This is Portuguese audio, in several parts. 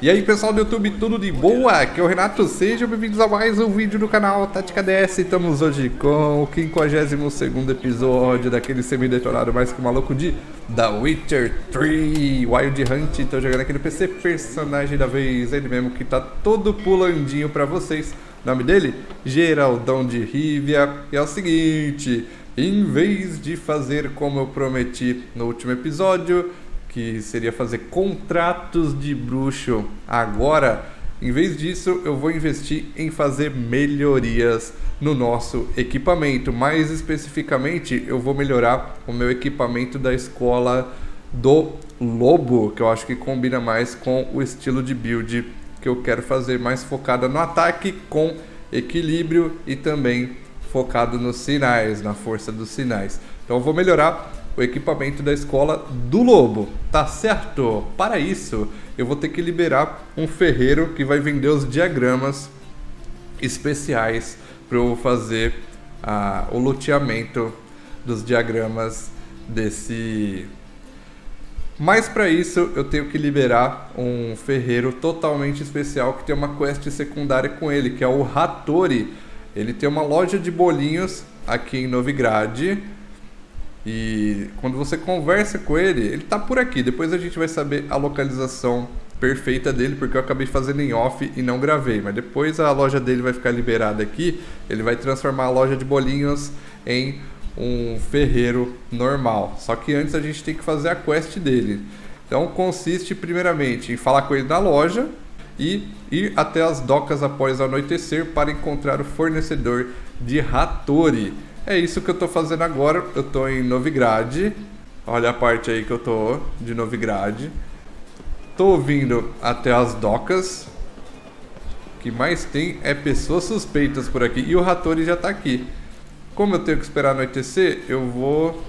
E aí pessoal do YouTube, tudo de boa? Aqui é o Renato, sejam bem-vindos a mais um vídeo do canal Tática DS Estamos hoje com o 52º episódio daquele semi-detonado mais que maluco de The Witcher 3 Wild Hunt Tô jogando aqui no PC, personagem da vez, ele mesmo que tá todo pulandinho pra vocês o Nome dele? Geraldão de Rivia E é o seguinte, em vez de fazer como eu prometi no último episódio que seria fazer contratos de bruxo agora, em vez disso, eu vou investir em fazer melhorias no nosso equipamento. Mais especificamente, eu vou melhorar o meu equipamento da escola do Lobo, que eu acho que combina mais com o estilo de build que eu quero fazer, mais focada no ataque com equilíbrio e também focado nos sinais, na força dos sinais. Então eu vou melhorar o equipamento da escola do Lobo, tá certo? Para isso, eu vou ter que liberar um ferreiro que vai vender os diagramas especiais para eu fazer ah, o loteamento dos diagramas desse. Mas para isso eu tenho que liberar um ferreiro totalmente especial que tem uma quest secundária com ele, que é o Hattori. Ele tem uma loja de bolinhos aqui em Novigrad e quando você conversa com ele, ele tá por aqui. Depois a gente vai saber a localização perfeita dele, porque eu acabei fazendo em off e não gravei. Mas depois a loja dele vai ficar liberada aqui. Ele vai transformar a loja de bolinhos em um ferreiro normal. Só que antes a gente tem que fazer a quest dele. Então consiste primeiramente em falar com ele na loja e ir até as docas após anoitecer para encontrar o fornecedor de Hattori. É isso que eu tô fazendo agora. Eu tô em Novigrad. Olha a parte aí que eu tô de Novigrad. Tô vindo até as docas. O que mais tem é pessoas suspeitas por aqui. E o Hattori já tá aqui. Como eu tenho que esperar anoitecer, eu vou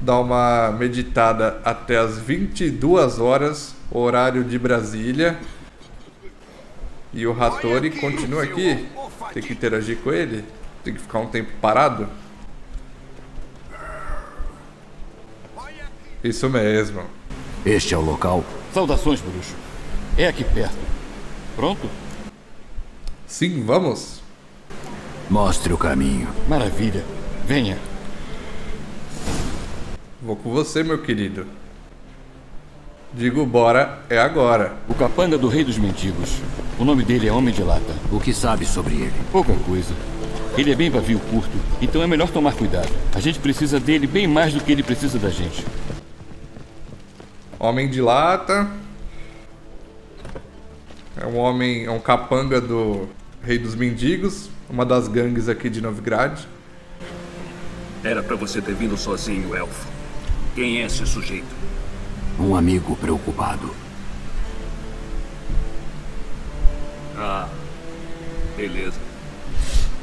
dar uma meditada até as 22 horas, horário de Brasília. E o Hattori continua aqui. Tem que interagir com ele tem que ficar um tempo parado? Isso mesmo. Este é o local? Saudações, bruxo. É aqui perto. Pronto? Sim, vamos. Mostre o caminho. Maravilha. Venha. Vou com você, meu querido. Digo bora, é agora. O capanga do Rei dos Mendigos. O nome dele é Homem de Lata. O que sabe sobre ele? Pouca coisa. Ele é bem pavio curto, então é melhor tomar cuidado. A gente precisa dele bem mais do que ele precisa da gente. Homem de lata. É um homem, é um capanga do Rei dos Mendigos, uma das gangues aqui de Novigrad. Era para você ter vindo sozinho, elfo. Quem é esse sujeito? Um amigo preocupado. Ah, beleza.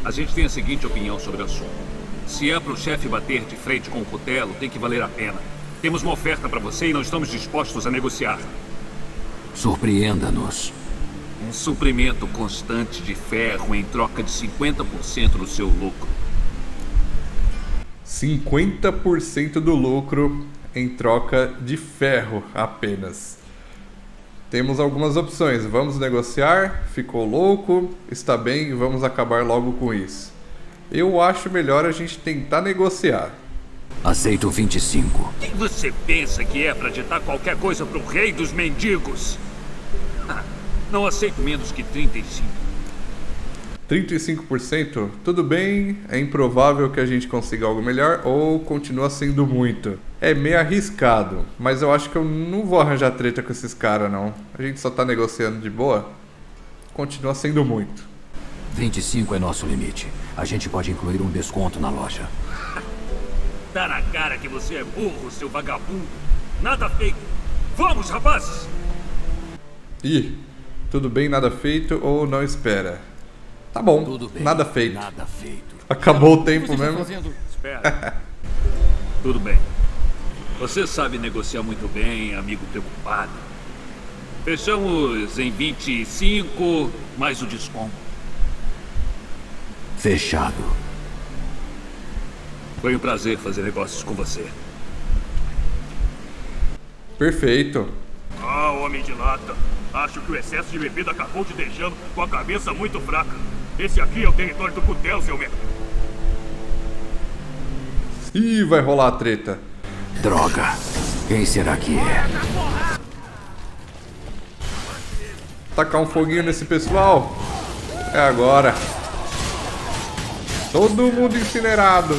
A gente tem a seguinte opinião sobre o assunto. Se é para o chefe bater de frente com o cutelo, tem que valer a pena. Temos uma oferta para você e não estamos dispostos a negociar. Surpreenda-nos. Um suprimento constante de ferro em troca de 50% do seu lucro. 50% do lucro em troca de ferro apenas. Temos algumas opções. Vamos negociar? Ficou louco? Está bem? Vamos acabar logo com isso. Eu acho melhor a gente tentar negociar. Aceito 25. Quem você pensa que é para ditar qualquer coisa para o rei dos mendigos? Não aceito menos que 35. 35%? Tudo bem, é improvável que a gente consiga algo melhor ou continua sendo muito. É meio arriscado, mas eu acho que eu não vou arranjar treta com esses caras não. A gente só tá negociando de boa. Continua sendo muito. 25 é nosso limite. A gente pode incluir um desconto na loja. tá na cara que você é burro, seu vagabundo. Nada feito. Vamos, rapazes! Ih, tudo bem, nada feito ou não espera? Tá bom, Tudo bem, nada feito. Nada feito. Acabou o tempo mesmo. Espera. Tudo bem. Você sabe negociar muito bem, amigo preocupado. Fechamos em 25, mais o desconto. Fechado. Foi um prazer fazer negócios com você. Perfeito. Ah, homem de lata. Acho que o excesso de bebida acabou te deixando com a cabeça muito fraca. Esse aqui é o território do Cutel, seu merda. Ih, vai rolar a treta. Droga. Quem será que é? Tacar um foguinho nesse pessoal. É agora. Todo mundo incinerado.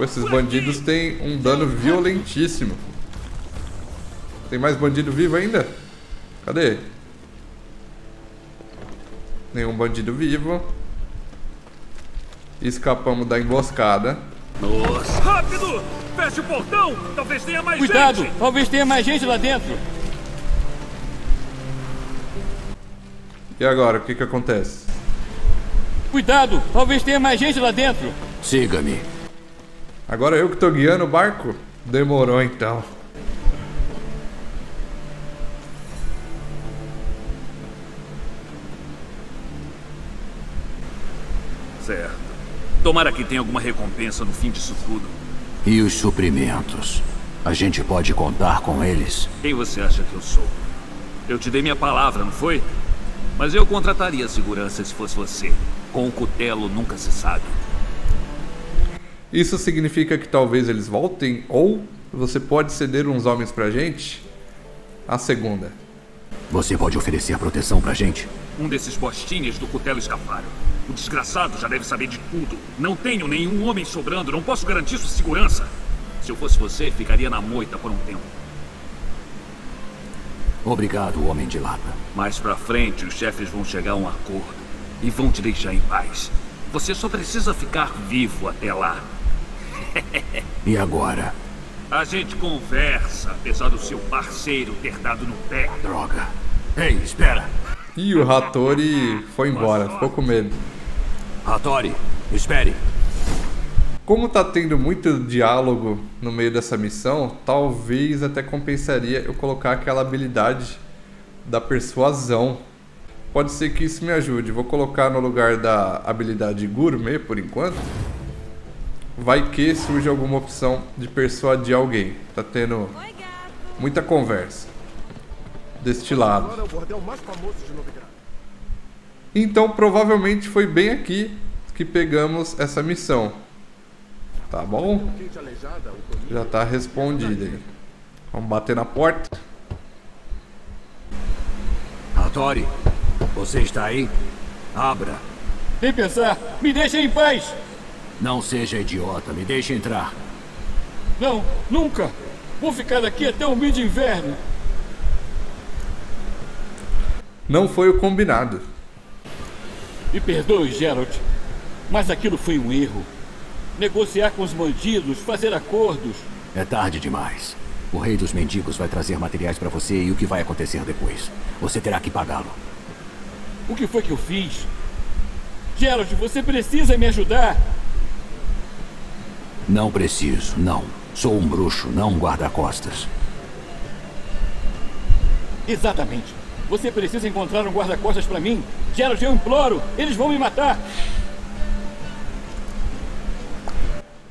Esses bandidos têm um dano violentíssimo. Tem mais bandido vivo ainda? Cadê? Nenhum bandido vivo. Escapamos da emboscada. Nossa. Rápido! Feche o portão! Talvez tenha mais Cuidado, gente! talvez tenha mais gente lá dentro. E agora, o que que acontece? Cuidado, talvez tenha mais gente lá dentro. Siga-me. Agora eu que tô guiando o barco? Demorou então. Tomara que tenha alguma recompensa no fim disso tudo. E os suprimentos? A gente pode contar com eles? Quem você acha que eu sou? Eu te dei minha palavra, não foi? Mas eu contrataria a segurança se fosse você. Com o cutelo nunca se sabe. Isso significa que talvez eles voltem ou você pode ceder uns homens pra gente? A segunda. Você pode oferecer proteção pra gente? Um desses bostinhas do cutelo escaparam. O desgraçado já deve saber de tudo. Não tenho nenhum homem sobrando, não posso garantir sua segurança. Se eu fosse você, ficaria na moita por um tempo. Obrigado, Homem de Lata. Mais pra frente, os chefes vão chegar a um acordo e vão te deixar em paz. Você só precisa ficar vivo até lá. E agora? A gente conversa, apesar do seu parceiro ter dado no pé. Droga. Ei, espera. E o Hattori foi embora, ficou com medo. Hattori, espere. Como tá tendo muito diálogo no meio dessa missão, talvez até compensaria eu colocar aquela habilidade da persuasão. Pode ser que isso me ajude. Vou colocar no lugar da habilidade gourmet por enquanto. Vai que surge alguma opção de persuadir alguém. Tá tendo muita conversa deste lado. Agora é o bordel mais famoso de Novigrad. Então provavelmente foi bem aqui que pegamos essa missão. Tá bom? Já tá respondida aí. Vamos bater na porta. Hattori, você está aí? Abra. Nem pensar, me deixa em paz. Não seja idiota, me deixe entrar. Não, nunca. Vou ficar aqui até o mid inverno. Não foi o combinado. Me perdoe, Gerald, mas aquilo foi um erro. Negociar com os bandidos, fazer acordos. É tarde demais. O rei dos mendigos vai trazer materiais pra você e o que vai acontecer depois? Você terá que pagá-lo. O que foi que eu fiz? Gerald, você precisa me ajudar. Não preciso, não. Sou um bruxo, não um guarda-costas. Exatamente. Você precisa encontrar um guarda-costas pra mim. Gerald, eu imploro. Eles vão me matar.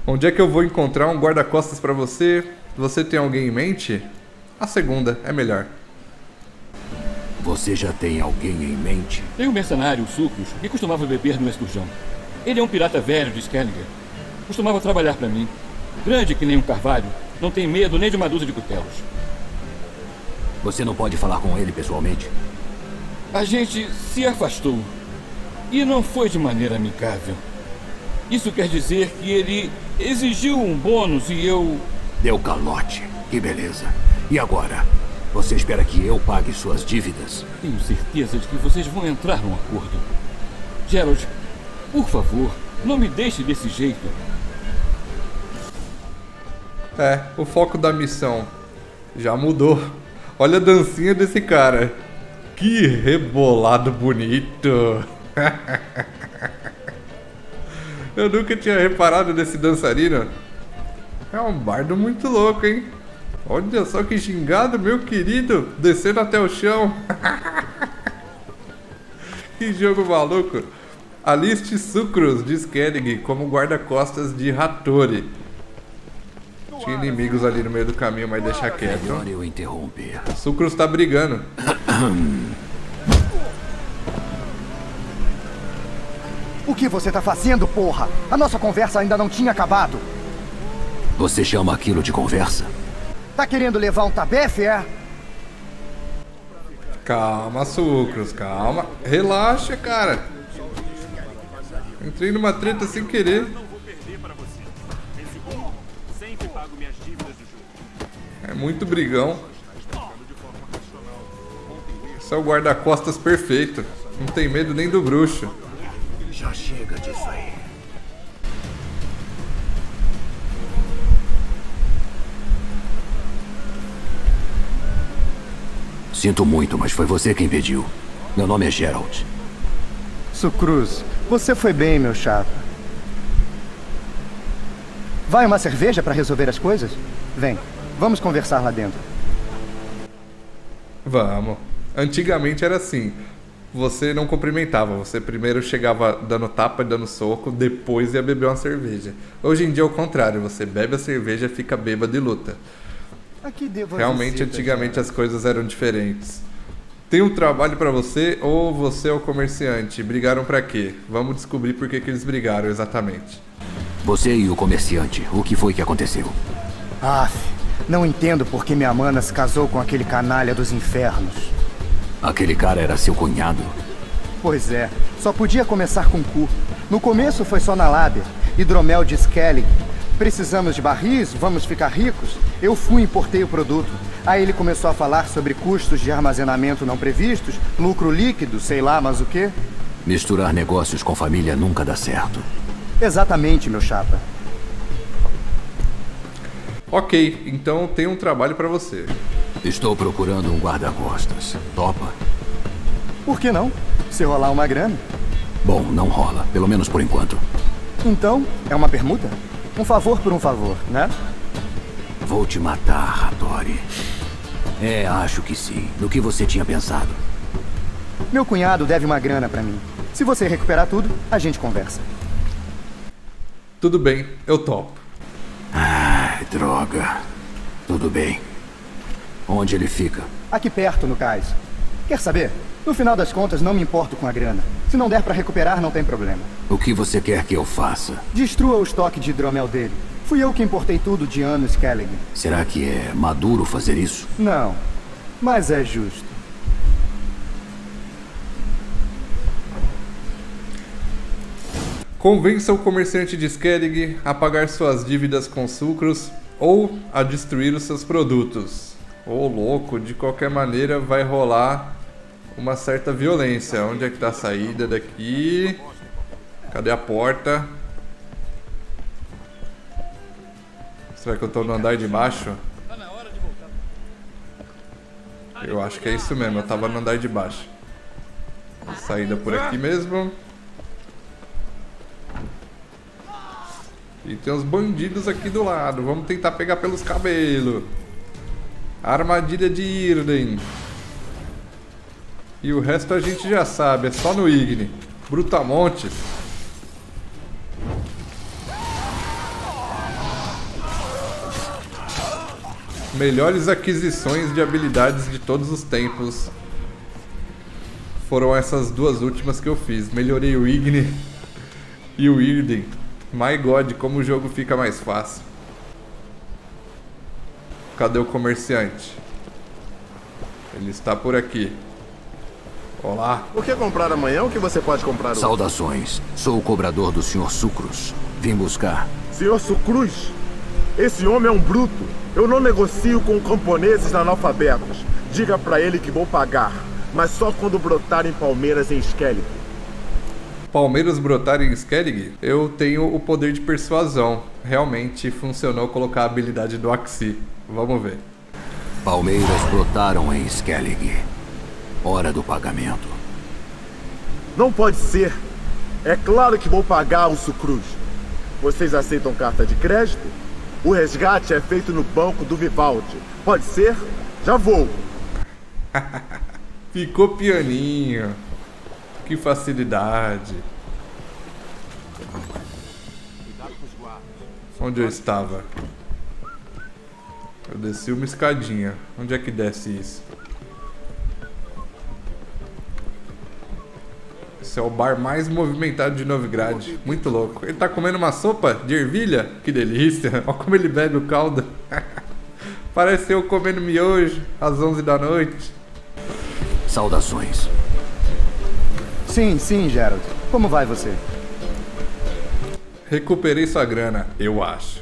Onde é que eu vou encontrar um guarda-costas pra você? Você tem alguém em mente? A segunda é melhor. Você já tem alguém em mente? Tem um mercenário, o Sucros, que costumava beber no esturjão. Ele é um pirata velho de Skellinger. Costumava trabalhar pra mim. Grande que nem um carvalho. Não tem medo nem de uma dúzia de cutelos. Você não pode falar com ele pessoalmente? A gente se afastou. E não foi de maneira amigável. Isso quer dizer que ele exigiu um bônus e eu. Deu calote. Que beleza. E agora? Você espera que eu pague suas dívidas? Tenho certeza de que vocês vão entrar num acordo. Gerald, por favor, não me deixe desse jeito. É, o foco da missão já mudou. Olha a dancinha desse cara. Que rebolado bonito. Eu nunca tinha reparado nesse dançarino. É um bardo muito louco, hein? Olha só que gingado, meu querido, descendo até o chão. que jogo maluco. Aliste Sucros de Skellig como guarda-costas de Hattori. Tinha inimigos ali no meio do caminho, mas deixa quieto. Melhor eu interromper. Sucrus tá brigando. O que você tá fazendo, porra? A nossa conversa ainda não tinha acabado. Você chama aquilo de conversa? Tá querendo levar um tabefe, é? Calma, Sucrus, calma. Relaxa, cara. Entrei numa treta sem querer. É muito brigão. Esse é o guarda-costas perfeito. Não tem medo nem do bruxo. Já chega disso aí. Sinto muito, mas foi você quem pediu. Meu nome é Gerald. Sucruz, você foi bem, meu chapa. Vai uma cerveja para resolver as coisas? Vem, vamos conversar lá dentro. Vamos. Antigamente era assim. Você não cumprimentava, você primeiro chegava dando tapa e dando soco, depois ia beber uma cerveja. Hoje em dia é o contrário, você bebe a cerveja e fica bêbado e luta. Aqui devo a Realmente, visita, antigamente Gerald. as coisas eram diferentes. Tem um trabalho pra você ou você é o comerciante? Brigaram pra quê? Vamos descobrir por que, que eles brigaram exatamente. Você e o comerciante, o que foi que aconteceu? Aff, não entendo por que minha mana se casou com aquele canalha dos infernos. Aquele cara era seu cunhado? Pois é, só podia começar com cu. No começo foi só na lábia. Hidromel de Skellig. Precisamos de barris, vamos ficar ricos. Eu fui e importei o produto. Aí ele começou a falar sobre custos de armazenamento não previstos, lucro líquido, sei lá, mas o quê? Misturar negócios com família nunca dá certo. Exatamente, meu chapa. Ok, então tem um trabalho pra você. Estou procurando um guarda-costas. Topa? Por que não? Se rolar uma grana. Bom, não rola, pelo menos por enquanto. Então, é uma permuta? Um favor por um favor, né? Vou te matar, Hattori. É, acho que sim. No que você tinha pensado? Meu cunhado deve uma grana pra mim. Se você recuperar tudo, a gente conversa. Tudo bem, eu topo. Ai, droga. Tudo bem. Onde ele fica? Aqui perto, no cais. Quer saber? No final das contas, não me importo com a grana. Se não der pra recuperar, não tem problema. O que você quer que eu faça? Destrua o estoque de hidromel dele. Fui eu que importei tudo de Anno Skellig. Será que é maduro fazer isso? Não, mas é justo. Convença o comerciante de Skellig a pagar suas dívidas com sucros ou a destruir os seus produtos. Ô louco, de qualquer maneira vai rolar uma certa violência. Onde é que tá a saída daqui? Cadê a porta? Será que eu tô no andar de baixo? Eu acho que é isso mesmo, eu tava no andar de baixo. Saída por aqui mesmo. E tem uns bandidos aqui do lado. Vamos tentar pegar pelos cabelos. Armadilha de Irden. E o resto a gente já sabe, é só no Igni. Brutamontes. Melhores aquisições de habilidades de todos os tempos. Foram essas duas últimas que eu fiz. Melhorei o Igni e o Irden. My God, como o jogo fica mais fácil. Cadê o comerciante? Ele está por aqui. Olá. O que comprar amanhã? O que você pode comprar hoje? Saudações. Sou o cobrador do Sr. Sucros. Vim buscar. Senhor Sucruz, esse homem é um bruto. Eu não negocio com camponeses analfabetos. Diga pra ele que vou pagar, mas só quando brotarem palmeiras em Skellig. Palmeiras brotarem em Skellig, eu tenho o poder de persuasão. Realmente funcionou colocar a habilidade do Axi. Vamos ver. Palmeiras brotaram em Skellig. Hora do pagamento. Não pode ser. É claro que vou pagar o Sucruz. Vocês aceitam carta de crédito? O resgate é feito no banco do Vivaldi. Pode ser? Já vou. Ficou pianinho. Que facilidade. Onde eu estava? Eu desci uma escadinha. Onde é que desce isso? Esse é o bar mais movimentado de Novigrad. Muito louco. Ele tá comendo uma sopa de ervilha? Que delícia. Olha como ele bebe o caldo. Parece eu comendo miojo às 11 da noite. Saudações. Sim, sim, Gerald. Como vai você? Recuperei sua grana, eu acho.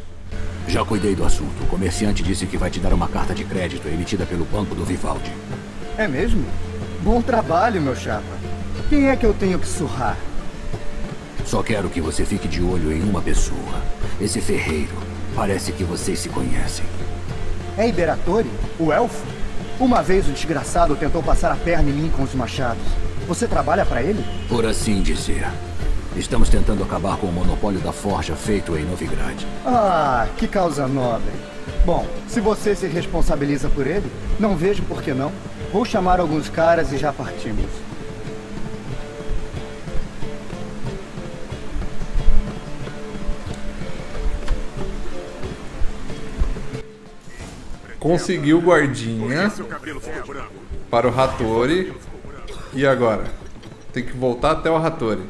Já cuidei do assunto. O comerciante disse que vai te dar uma carta de crédito emitida pelo banco do Vivaldi. É mesmo? Bom trabalho, meu chapa. Quem é que eu tenho que surrar? Só quero que você fique de olho em uma pessoa. Esse ferreiro. Parece que vocês se conhecem. É Iberatori? O elfo? Uma vez o desgraçado tentou passar a perna em mim com os machados. Você trabalha para ele? Por assim dizer. Estamos tentando acabar com o monopólio da forja feito em Novigrad. Ah, que causa nobre. Bom, se você se responsabiliza por ele, não vejo por que não. Vou chamar alguns caras e já partimos. Conseguiu o guardinha para o Hattori. E agora? Tem que voltar até o Hattori.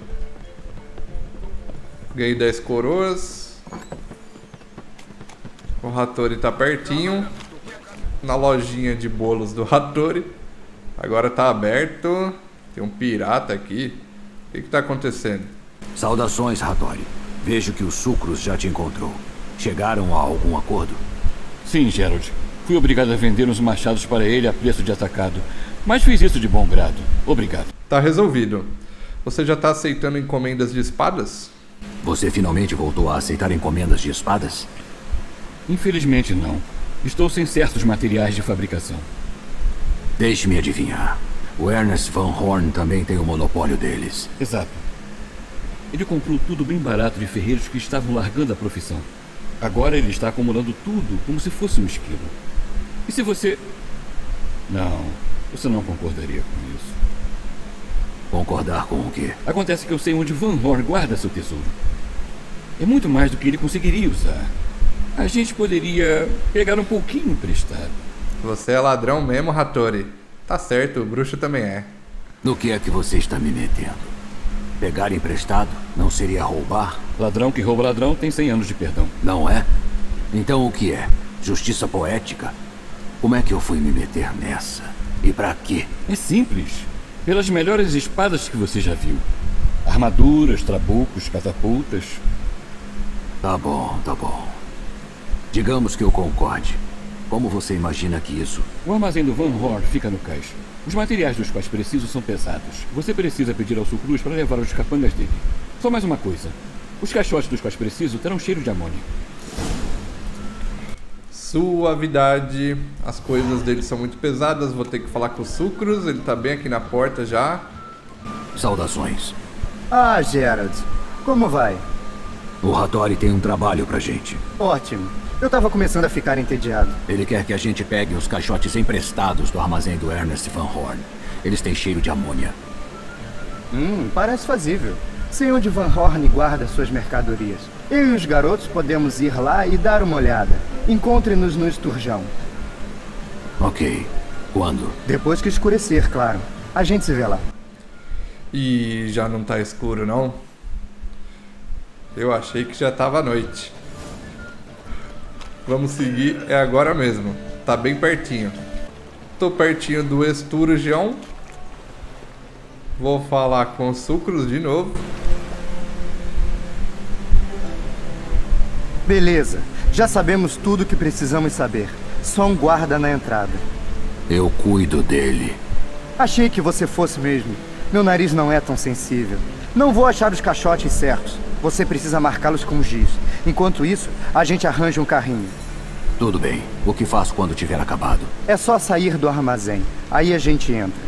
Ganhei 10 coroas. O Hattori tá pertinho. Na lojinha de bolos do Hattori. Agora tá aberto. Tem um pirata aqui. O que, que tá acontecendo? Saudações, Hattori. Vejo que o Sucros já te encontrou. Chegaram a algum acordo? Sim, Gerald. Fui obrigado a vender uns machados para ele a preço de atacado. Mas fiz isso de bom grado. Obrigado. Tá resolvido. Você já tá aceitando encomendas de espadas? Você finalmente voltou a aceitar encomendas de espadas? Infelizmente não. Estou sem certos materiais de fabricação. Deixe-me adivinhar. O Ernest Van Horn também tem o monopólio deles. Exato. Ele comprou tudo bem barato de ferreiros que estavam largando a profissão. Agora ele está acumulando tudo como se fosse um esquilo. E se você. Não, você não concordaria com isso. Concordar com o quê? Acontece que eu sei onde Van Horn guarda seu tesouro. É muito mais do que ele conseguiria usar. A gente poderia pegar um pouquinho emprestado. Você é ladrão mesmo, Hattori. Tá certo, o bruxo também é. No que é que você está me metendo? Pegar emprestado não seria roubar? Ladrão que rouba ladrão tem 100 anos de perdão. Não é? Então o que é? Justiça poética? Como é que eu fui me meter nessa? E pra quê? É simples. Pelas melhores espadas que você já viu. Armaduras, trabucos, catapultas. Tá bom, tá bom. Digamos que eu concorde. Como você imagina que isso? O armazém do Van Horn fica no cais. Os materiais dos quais preciso são pesados. Você precisa pedir ao Sucruz para levar os capangas dele. Só mais uma coisa. Os caixotes dos quais preciso terão cheiro de amônia. Suavidade. As coisas dele são muito pesadas. Vou ter que falar com o Sucrus. Ele tá bem aqui na porta já. Saudações. Ah, Gerald. Como vai? O Hattori tem um trabalho pra gente. Ótimo. Eu tava começando a ficar entediado. Ele quer que a gente pegue os caixotes emprestados do armazém do Ernest Van Horn. Eles têm cheiro de amônia. Hum, parece fazível. Sei onde Van Horn guarda suas mercadorias. Eu e os garotos podemos ir lá e dar uma olhada. Encontre-nos no Esturjão. Ok. Quando? Depois que escurecer, claro. A gente se vê lá. E já não tá escuro, não? Eu achei que já tava à noite. Vamos seguir, é agora mesmo. Tá bem pertinho. Tô pertinho do Esturjão. Vou falar com o Sucros de novo. Beleza. Já sabemos tudo o que precisamos saber. Só um guarda na entrada. Eu cuido dele. Achei que você fosse mesmo. Meu nariz não é tão sensível. Não vou achar os caixotes certos. Você precisa marcá-los com giz. Enquanto isso, a gente arranja um carrinho. Tudo bem. O que faço quando tiver acabado? É só sair do armazém. Aí a gente entra.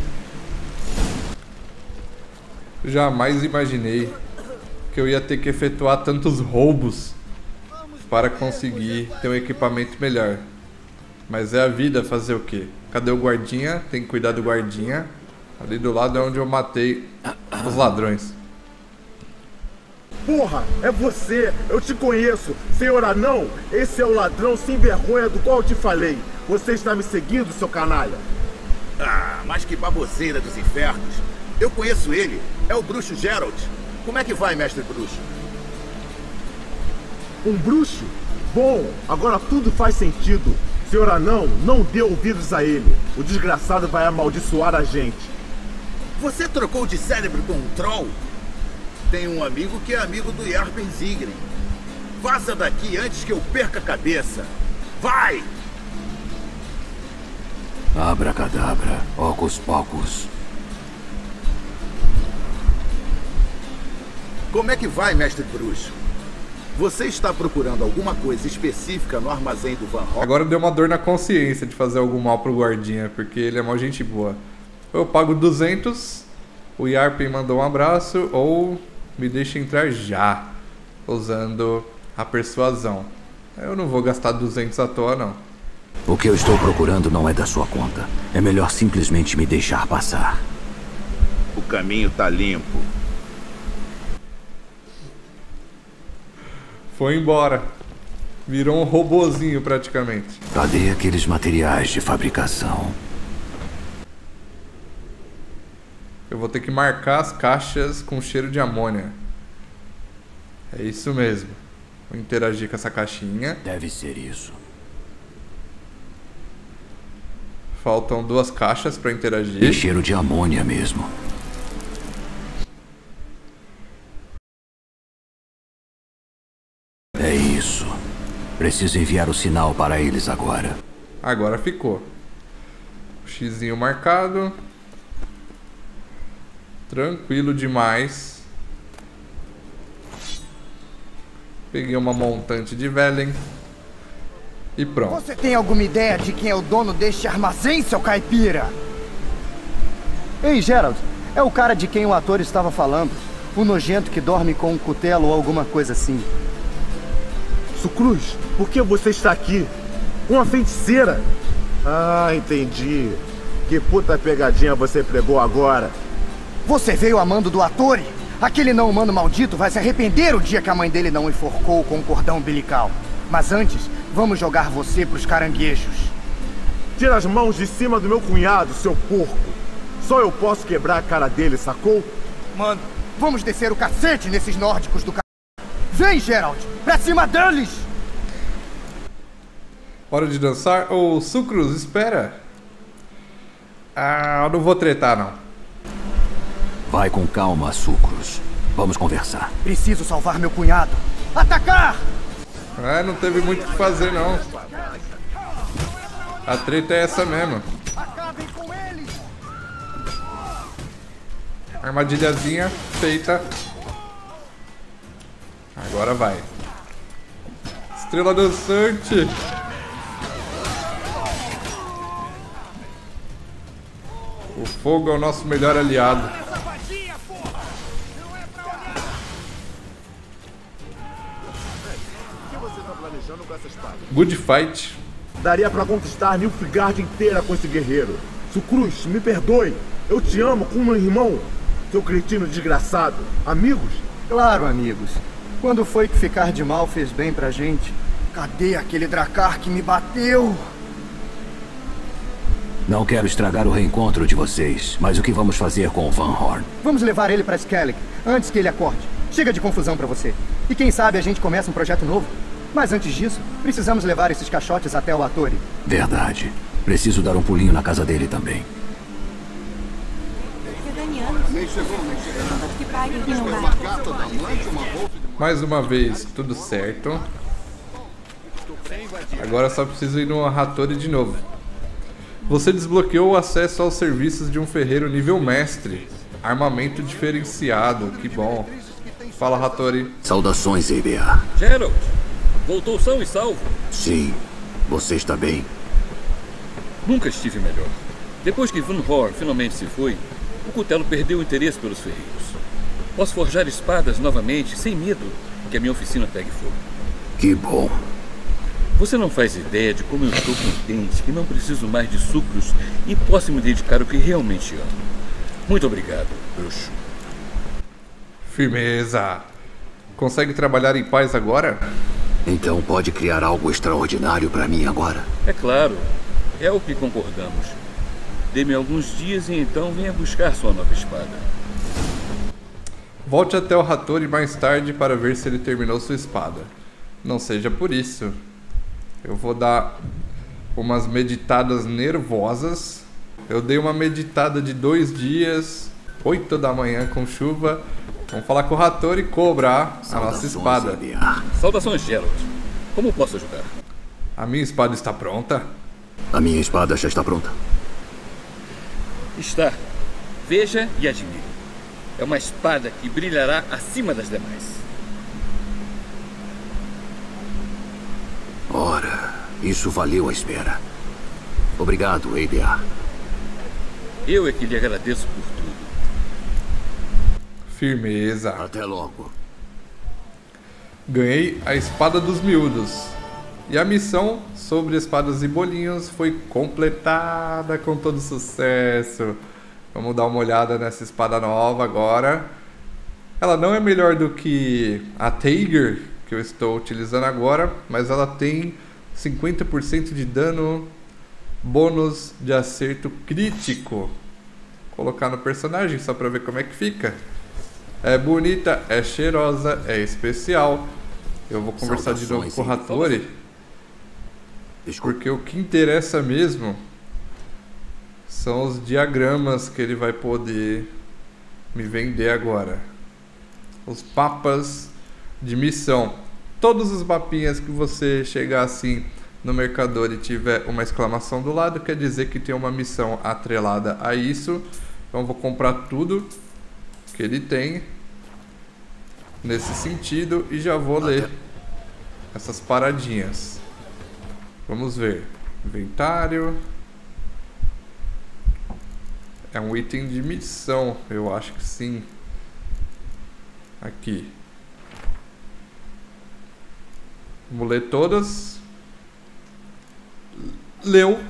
Jamais imaginei que eu ia ter que efetuar tantos roubos para conseguir ter um equipamento melhor. Mas é a vida fazer o quê? Cadê o guardinha? Tem que cuidar do guardinha. Ali do lado é onde eu matei os ladrões. Porra, é você! Eu te conheço! Senhor Anão, esse é o ladrão sem vergonha do qual eu te falei. Você está me seguindo, seu canalha? Ah, mas que baboseira dos infernos. Eu conheço ele. É o bruxo Gerald. Como é que vai, mestre bruxo? Um bruxo? Bom, agora tudo faz sentido. Senhor Anão, não dê ouvidos a ele. O desgraçado vai amaldiçoar a gente. Você trocou de cérebro com um troll? Tem um amigo que é amigo do Yarpen Zigren. Vaza daqui antes que eu perca a cabeça. Vai! Abracadabra, ocos pocos. Como é que vai, mestre bruxo? Você está procurando alguma coisa específica no armazém do Van Rock? Agora deu uma dor na consciência de fazer algum mal pro guardinha, porque ele é uma gente boa. Eu pago 200, o Yarpen mandou um abraço, ou me deixa entrar já, usando a persuasão. Eu não vou gastar 200 à toa, não. O que eu estou procurando não é da sua conta. É melhor simplesmente me deixar passar. O caminho tá limpo. Foi embora. Virou um robozinho praticamente. Cadê aqueles materiais de fabricação? Eu vou ter que marcar as caixas com cheiro de amônia. É isso mesmo. Vou interagir com essa caixinha. Deve ser isso. Faltam duas caixas para E interagir. cheiro de amônia mesmo. É isso. Preciso enviar o sinal para eles agora. Agora ficou. O xizinho marcado. Tranquilo demais. Peguei uma montante de Velen. E pronto. Você tem alguma ideia de quem é o dono deste armazém, seu caipira? Ei, Gerald, é o cara de quem o ator estava falando. O nojento que dorme com um cutelo ou alguma coisa assim. Sucruz, por que você está aqui? Uma feiticeira! Ah, entendi. Que puta pegadinha você pregou agora. Você veio amando do Atori? Aquele não humano maldito vai se arrepender o dia que a mãe dele não o enforcou com um cordão umbilical. Mas antes, vamos jogar você pros caranguejos. Tira as mãos de cima do meu cunhado, seu porco. Só eu posso quebrar a cara dele, sacou? Mano, vamos descer o cacete nesses nórdicos do ca... Vem, Gerald! Pra cima deles! Hora de dançar? Ô, Sucrus, espera. Ah, eu não vou tretar, não. Vai com calma, Sucros. Vamos conversar. Preciso salvar meu cunhado. Atacar! É, não teve muito o que fazer, não. A treta é essa mesmo. Acabem com eles! Armadilhazinha feita. Agora vai. Estrela dançante. O fogo é o nosso melhor aliado. O que você está planejando com essa espada? Good fight. Daria pra conquistar Nilfgaard inteira com esse guerreiro. Sucruz, me perdoe. Eu te amo como meu irmão. Seu cretino desgraçado. Amigos? Claro, amigos. Quando foi que ficar de mal fez bem pra gente? Cadê aquele dracar que me bateu? Não quero estragar o reencontro de vocês, mas o que vamos fazer com o Van Horn? Vamos levar ele pra Skellig antes que ele acorde. Chega de confusão pra você. E quem sabe a gente começa um projeto novo. Mas antes disso, precisamos levar esses caixotes até o Atori. Verdade. Preciso dar um pulinho na casa dele também. Mais uma vez, tudo certo. Agora só preciso ir no Hattori de novo. Você desbloqueou o acesso aos serviços de um ferreiro nível mestre. Armamento diferenciado, que bom. Fala, Hattori. Saudações, EBA. Gerald, voltou são e salvo. Sim, você está bem. Nunca estive melhor. Depois que Van Hor finalmente se foi, o Cutelo perdeu o interesse pelos ferreiros. Posso forjar espadas novamente, sem medo que a minha oficina pegue fogo. Que bom. Você não faz ideia de como eu estou contente que não preciso mais de sucros e posso me dedicar ao que realmente amo. Muito obrigado, bruxo. Firmeza. Consegue trabalhar em paz agora? Então pode criar algo extraordinário para mim agora. É claro. É o que concordamos. Dê-me alguns dias e então venha buscar sua nova espada. Volte até o Hattori mais tarde para ver se ele terminou sua espada. Não seja por isso. Eu vou dar umas meditadas nervosas. Eu dei uma meditada de dois dias, 8 da manhã com chuva. Vamos falar com o Hattori e cobrar a nossa espada. Saudações, Geralt. Como posso ajudar? A minha espada está pronta? A minha espada já está pronta. Está. Veja e admire. É uma espada que brilhará acima das demais. Ora, isso valeu a espera. Obrigado, EDA. Eu é que lhe agradeço por tudo. Firmeza. Até logo. Ganhei a espada dos miúdos. E a missão sobre espadas e bolinhos foi completada com todo sucesso. Vamos dar uma olhada nessa espada nova agora. Ela não é melhor do que a Tiger que eu estou utilizando agora, mas ela tem 50% de dano bônus de acerto crítico. Vou colocar no personagem só para ver como é que fica. É bonita, é cheirosa, é especial. Eu vou conversar de novo com o? Hattori, porque o que interessa mesmo são os diagramas que ele vai poder me vender agora. Os mapas de missão. Todos os mapinhas que você chegar assim no mercador e tiver uma exclamação do lado, quer dizer que tem uma missão atrelada a isso. Então vou comprar tudo que ele tem nesse sentido e já vou ler essas paradinhas. Vamos ver. Inventário. É um item de missão, eu acho que sim. Aqui. Vamos ler todas. Leu.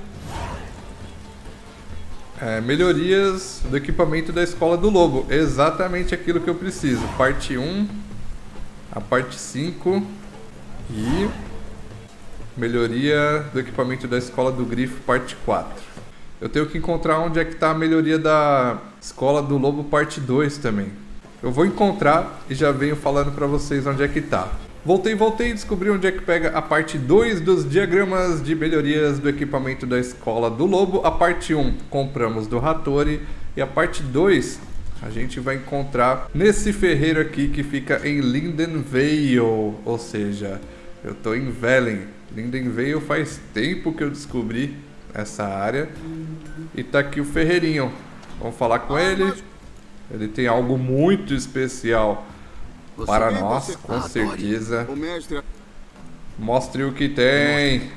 É, melhorias do equipamento da Escola do Lobo. Exatamente aquilo que eu preciso. Parte 1, a parte 5 e melhoria do equipamento da Escola do Grifo, parte 4. Eu tenho que encontrar onde é que está a melhoria da Escola do Lobo, parte 2 também. Eu vou encontrar e já venho falando para vocês onde é que tá. Voltei, voltei e descobri onde é que pega a parte 2 dos diagramas de melhorias do equipamento da Escola do Lobo. A parte 1 compramos do Hattori e a parte 2 a gente vai encontrar nesse ferreiro aqui que fica em Lindenvale, ou seja, eu tô em Velen. Lindenvale faz tempo que eu descobri essa área e tá aqui o ferreirinho. Vamos falar com ele. Ele tem algo muito especial Você para nós, você- com certeza. O mestre Mostre o que tem.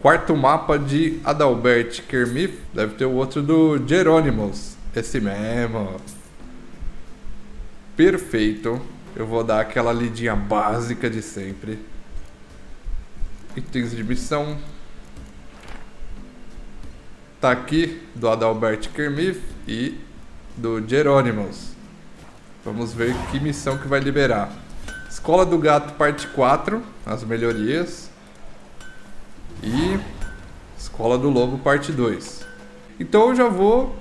Quarto mapa de Adalbert Kermith. Deve ter o outro do Jerônimos. Esse mesmo. Perfeito. Eu vou dar aquela lidinha básica de sempre. Itens de missão. Tá aqui do Adalbert Kermith e do Jerônimos. Vamos ver que missão que vai liberar. Escola do Gato, parte 4, as melhorias. E Escola do Lobo, parte 2. Então eu já vou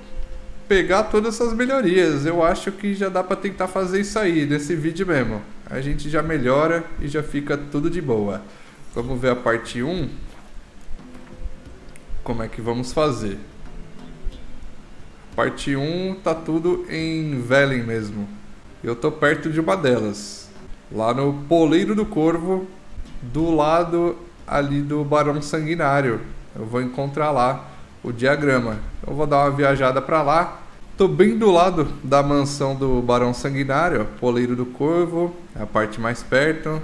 pegar todas essas melhorias. Eu acho que já dá pra tentar fazer isso aí nesse vídeo mesmo. A gente já melhora e já fica tudo de boa. Vamos ver a parte 1. Como é que vamos fazer? Parte 1 tá tudo em Velen mesmo. Eu tô perto de uma delas. Lá no Poleiro do Corvo, do lado ali do Barão Sanguinário. Eu vou encontrar lá o diagrama. Eu vou dar uma viajada pra lá. Tô bem do lado da mansão do Barão Sanguinário, Poleiro do Corvo, a parte mais perto.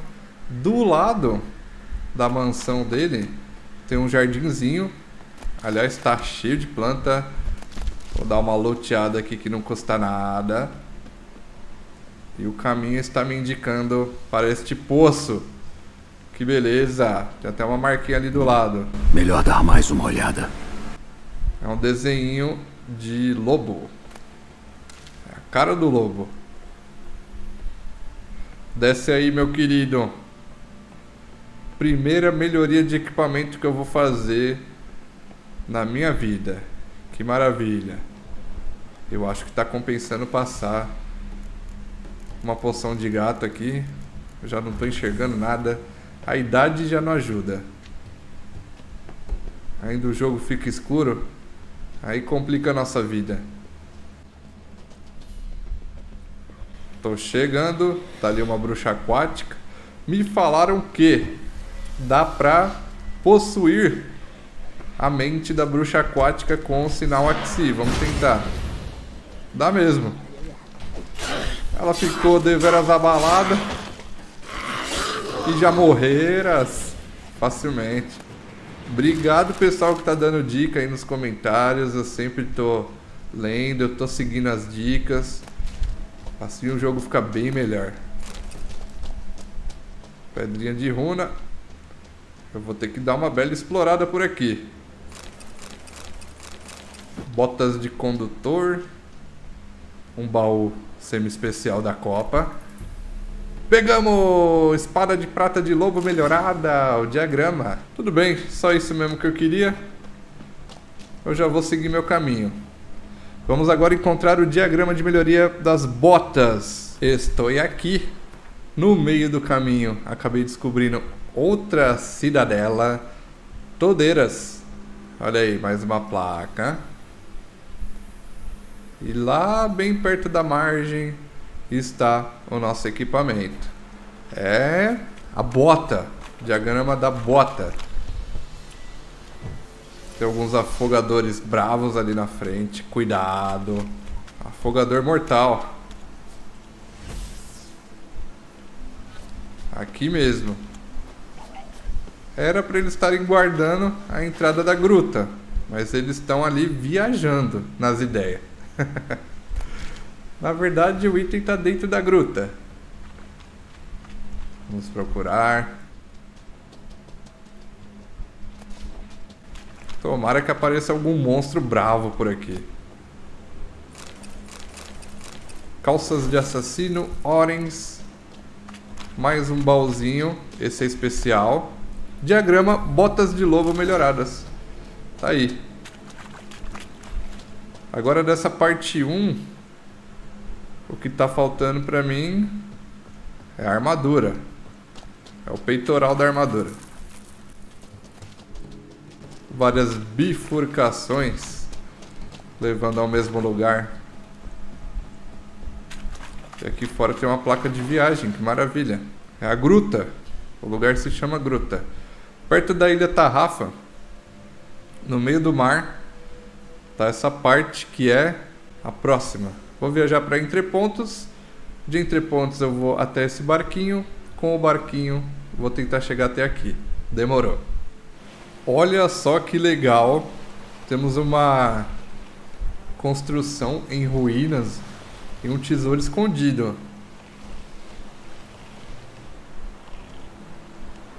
Do lado da mansão dele tem um jardinzinho. Aliás, tá cheio de planta. Vou dar uma loteada aqui que não custa nada. E o caminho está me indicando para este poço. Que beleza! Tem até uma marquinha ali do lado. Melhor dar mais uma olhada. É um desenho de lobo. É a cara do lobo. Desce aí, meu querido. Primeira melhoria de equipamento que eu vou fazer na minha vida. Que maravilha. Eu acho que tá compensando passar uma poção de gato aqui. Eu já não tô enxergando nada. A idade já não ajuda. Ainda o jogo fica escuro. Aí complica a nossa vida. Tô chegando. Tá ali uma bruxa aquática. Me falaram que dá pra possuir a mente da bruxa aquática com o sinal Axi. Vamos tentar. Dá mesmo. Ela ficou deveras abalada. E já morreras facilmente. Obrigado pessoal que tá dando dica aí nos comentários. Eu sempre tô lendo, eu tô seguindo as dicas. Assim o jogo fica bem melhor. Pedrinha de runa. Eu vou ter que dar uma bela explorada por aqui. Botas de condutor. Um baú semi-especial da Copa. Pegamos espada de prata de lobo melhorada, o diagrama. Tudo bem, só isso mesmo que eu queria. Eu já vou seguir meu caminho. Vamos agora encontrar o diagrama de melhoria das botas. Estou aqui, no meio do caminho. Acabei descobrindo outra cidadela. Todeiras. Olha aí, mais uma placa. E lá bem perto da margem está o nosso equipamento. É a bota, diagrama da bota. Tem alguns afogadores bravos ali na frente, cuidado. Afogador mortal. Aqui mesmo. Era para eles estarem guardando a entrada da gruta, mas eles estão ali viajando nas ideias. Na verdade, o item está dentro da gruta. Vamos procurar. Tomara que apareça algum monstro bravo por aqui. Calças de assassino, orens. Mais um baúzinho. Esse é especial. Diagrama, botas de lobo melhoradas. Tá aí. Agora dessa parte 1, o que tá faltando pra mim é a armadura. É o peitoral da armadura. Várias bifurcações levando ao mesmo lugar. E aqui fora tem uma placa de viagem, que maravilha. É a gruta. O lugar se chama Gruta. Perto da ilha Tarrafa, no meio do mar, tá essa parte que é a próxima. Vou viajar para Entrepontos. De Entrepontos eu vou até esse barquinho. Com o barquinho vou tentar chegar até aqui. Demorou. Olha só que legal. Temos uma construção em ruínas e um tesouro escondido.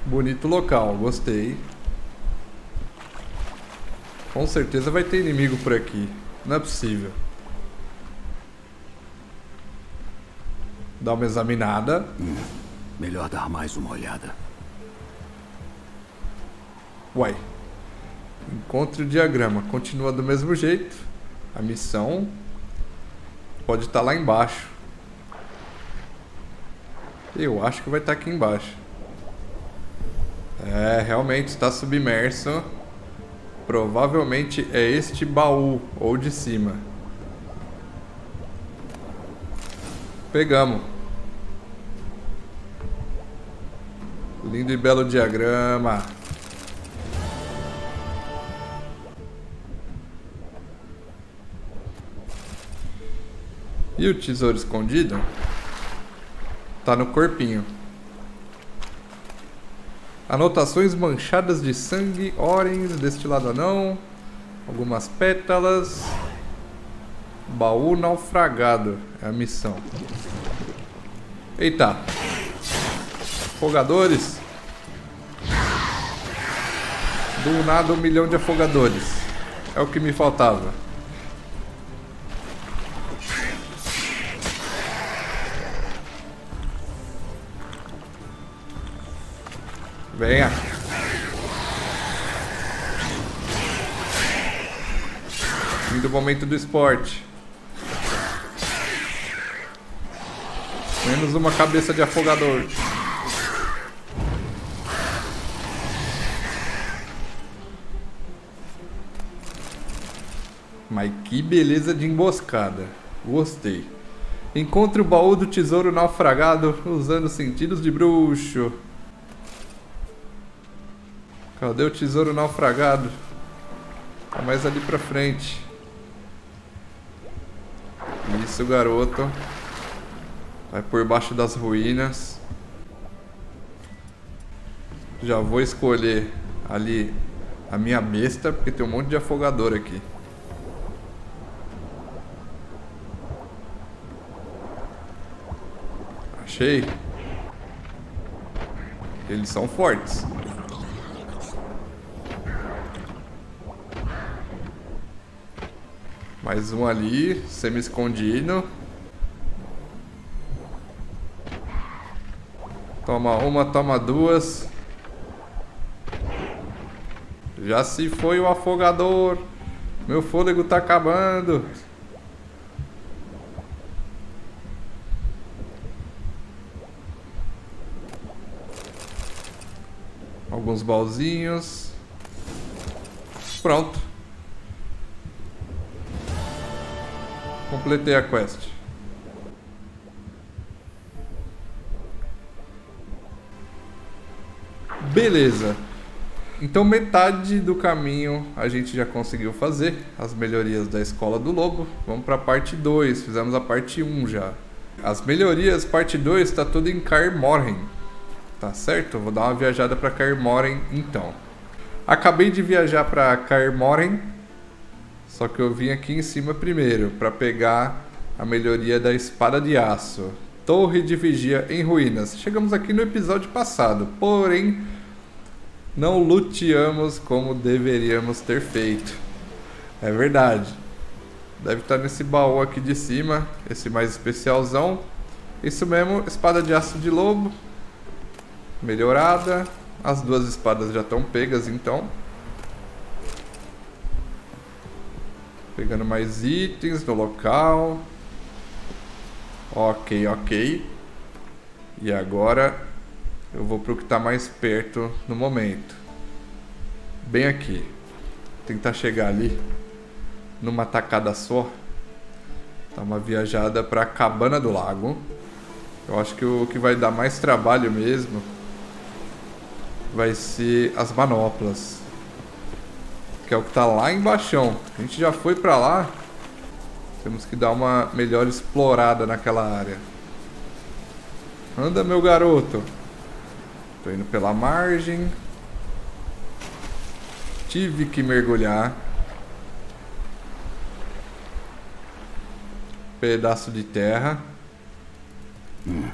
Bonito local, gostei. Com certeza vai ter inimigo por aqui. Não é possível. Dá uma examinada. Hum, melhor dar mais uma olhada. Uai. Encontre o diagrama. Continua do mesmo jeito. A missão pode estar lá embaixo. Eu acho que vai estar aqui embaixo. É, realmente está submerso. Provavelmente é este baú, ou de cima. Pegamos. Lindo e belo diagrama. E o tesouro escondido? Tá no corpinho. Anotações manchadas de sangue, orens, destilado anão, algumas pétalas. Baú naufragado é a missão. Eita. Afogadores. Do nada um milhão de afogadores. É o que me faltava. Venha. Fim do momento do esporte. Menos uma cabeça de afogador. Mas que beleza de emboscada. Gostei. Encontre o baú do tesouro naufragado usando sentidos de bruxo. Cadê o tesouro naufragado? Tá mais ali pra frente. Isso, garoto. Vai por baixo das ruínas. Já vou escolher ali a minha besta, porque tem um monte de afogador aqui. Achei. Eles são fortes. Mais um ali, semi-escondido. Toma uma, toma duas. Já se foi o afogador. Meu fôlego tá acabando. Alguns balzinhos. Pronto. Completei a quest. Beleza. Então metade do caminho a gente já conseguiu fazer, as melhorias da escola do lobo. Vamos para a parte 2, fizemos a parte 1 um já. As melhorias, parte 2, está tudo em Kaer Morhen. Tá certo? vou dar uma viajada para Kaer Morhen então. Acabei de viajar para Kaer Morhen, só que eu vim aqui em cima primeiro para pegar a melhoria da espada de aço. Torre de vigia em ruínas. Chegamos aqui no episódio passado, porém não luteamos como deveríamos ter feito. É verdade. Deve estar nesse baú aqui de cima, esse mais especialzão. Isso mesmo, espada de aço de lobo. Melhorada. As duas espadas já estão pegas então. Pegando mais itens no local. Ok, ok. E agora eu vou pro que está mais perto no momento. Bem aqui. Tentar chegar ali numa tacada só. Tá uma viajada para Cabana do Lago. Eu acho que o que vai dar mais trabalho mesmo vai ser as manoplas. Que é o que tá lá embaixo. A gente já foi para lá. Temos que dar uma melhor explorada naquela área. Anda, meu garoto. Tô indo pela margem. Tive que mergulhar. Pedaço de terra. Hum,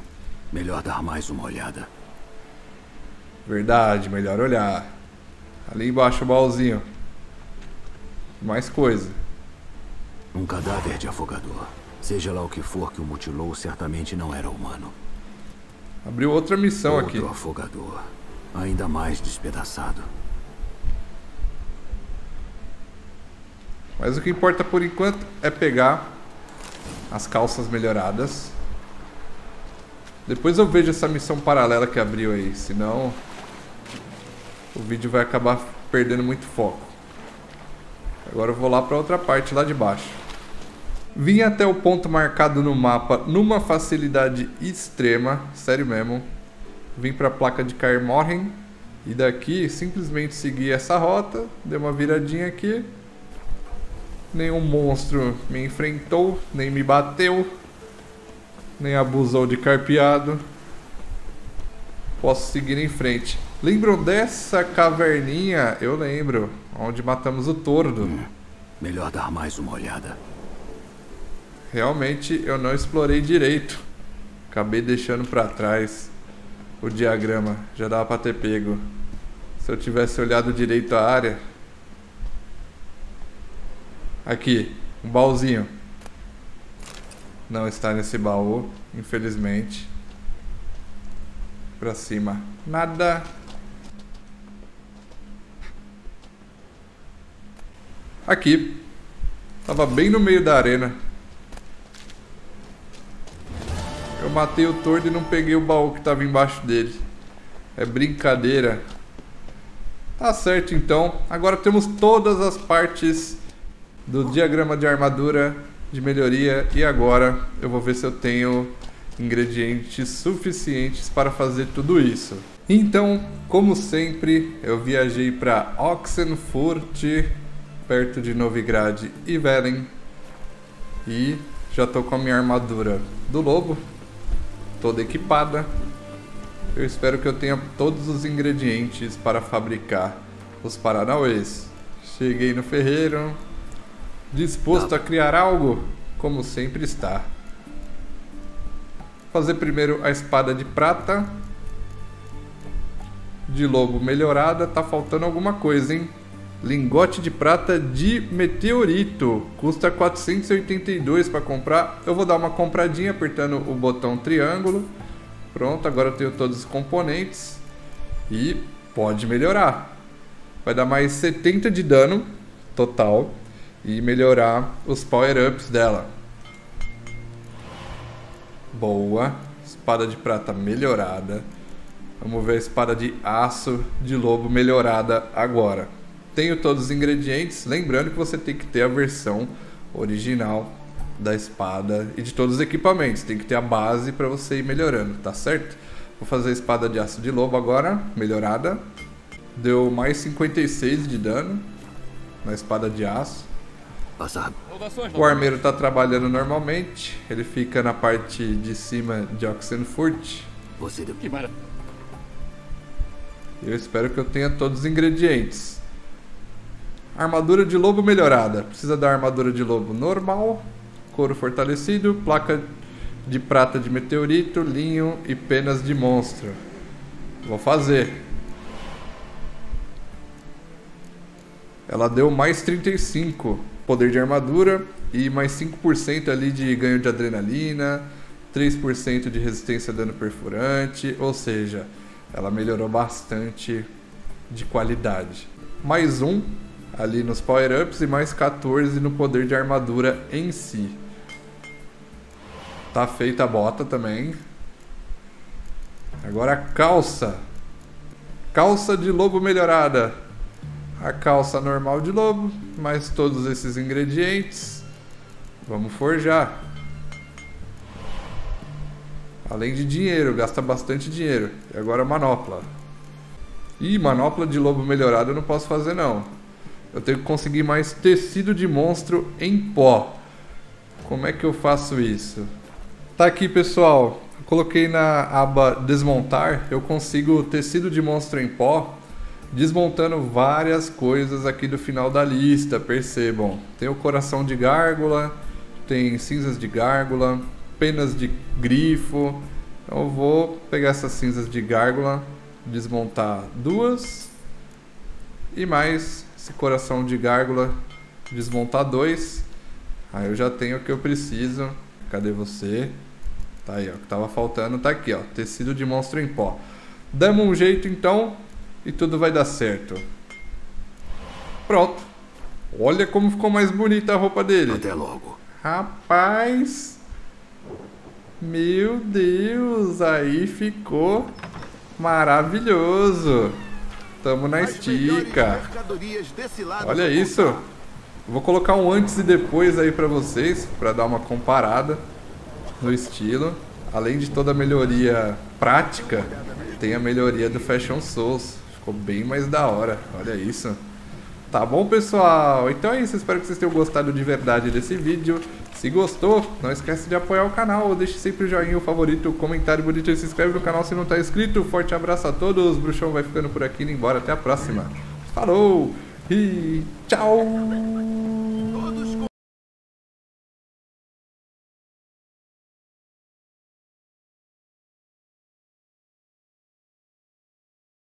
melhor dar mais uma olhada. Verdade, melhor olhar. Ali embaixo o baúzinho. Mais coisa. Um cadáver de afogador. Seja lá o que for que o mutilou, certamente não era humano. Abriu outra missão Outro aqui. afogador. Ainda mais despedaçado. Mas o que importa por enquanto é pegar as calças melhoradas. Depois eu vejo essa missão paralela que abriu aí, senão o vídeo vai acabar perdendo muito foco. Agora eu vou lá para outra parte lá de baixo. Vim até o ponto marcado no mapa numa facilidade extrema, sério mesmo. Vim para a placa de Kaer Morhen e daqui simplesmente segui essa rota, dei uma viradinha aqui. Nenhum monstro me enfrentou, nem me bateu, nem abusou de carpeado. Posso seguir em frente. Lembram dessa caverninha? Eu lembro, onde matamos o tordo. Melhor dar mais uma olhada. Realmente eu não explorei direito. Acabei deixando pra trás o diagrama. Já dava pra ter pego. Se eu tivesse olhado direito a área. Aqui, um baúzinho. Não está nesse baú, infelizmente. Pra cima. Nada. Aqui. Tava bem no meio da arena. Eu matei o tordo e não peguei o baú que tava embaixo dele. É brincadeira. Tá certo então. Agora temos todas as partes do diagrama de armadura de melhoria e agora eu vou ver se eu tenho ingredientes suficientes para fazer tudo isso. Então, como sempre, eu viajei para Oxenfurt, perto de Novigrad e Velen, e já tô com a minha armadura do lobo, toda equipada. Eu espero que eu tenha todos os ingredientes para fabricar os paranauês. Cheguei no ferreiro, disposto a criar algo, como sempre está. Fazer primeiro a espada de prata. De lobo melhorada, tá faltando alguma coisa, hein? Lingote de prata de meteorito. Custa 482 para comprar. Eu vou dar uma compradinha apertando o botão triângulo. Pronto, agora eu tenho todos os componentes. E pode melhorar. Vai dar mais 70 de dano total. E melhorar os power-ups dela. Boa. Espada de prata melhorada. Vamos ver a espada de aço de lobo melhorada agora tenho todos os ingredientes. Lembrando que você tem que ter a versão original da espada e de todos os equipamentos. Tem que ter a base para você ir melhorando, tá certo? Vou fazer a espada de aço de lobo agora, melhorada. Deu mais 56 de dano na espada de aço. Passado. O armeiro está trabalhando normalmente. Ele fica na parte de cima de Oxenfurt. Você deu que Eu espero que eu tenha todos os ingredientes. Armadura de lobo melhorada. Precisa da armadura de lobo normal, couro fortalecido, placa de prata de meteorito, linho e penas de monstro. Vou fazer. Ela deu mais 35 poder de armadura e mais 5% ali de ganho de adrenalina, 3% de resistência a dano perfurante, ou seja, ela melhorou bastante de qualidade. Mais um ali nos power-ups e mais 14 no poder de armadura em si. Tá feita a bota também. Agora a calça. Calça de lobo melhorada. A calça normal de lobo, mais todos esses ingredientes. Vamos forjar. Além de dinheiro, gasta bastante dinheiro. E agora manopla. Ih, manopla de lobo melhorada eu não posso fazer não. Eu tenho que conseguir mais tecido de monstro em pó. Como é que eu faço isso? Tá aqui, pessoal. Eu coloquei na aba desmontar. Eu consigo tecido de monstro em pó desmontando várias coisas aqui do final da lista. Percebam. Tem o coração de gárgula, tem cinzas de gárgula, penas de grifo. Então eu vou pegar essas cinzas de gárgula, desmontar duas e mais esse coração de gárgula, desmontar dois. Aí eu já tenho o que eu preciso. Cadê você? Tá aí, ó. O que tava faltando tá aqui, ó. Tecido de monstro em pó. Damos um jeito então e tudo vai dar certo. Pronto. Olha como ficou mais bonita a roupa dele. Até logo. Rapaz. Meu Deus, aí ficou maravilhoso. Tamo na estica. Olha isso. Vou colocar um antes e depois aí pra vocês, pra dar uma comparada no estilo. Além de toda a melhoria prática, tem a melhoria do Fashion Souls. Ficou bem mais da hora. Olha isso. Tá bom, pessoal? Então é isso. Espero que vocês tenham gostado de verdade desse vídeo. Se gostou, não esquece de apoiar o canal, deixe sempre o joinha, o favorito, o comentário bonito e se inscreve no canal se não está inscrito. Forte abraço a todos, Bruxão vai ficando por aqui, indo embora, até a próxima. Falou e tchau!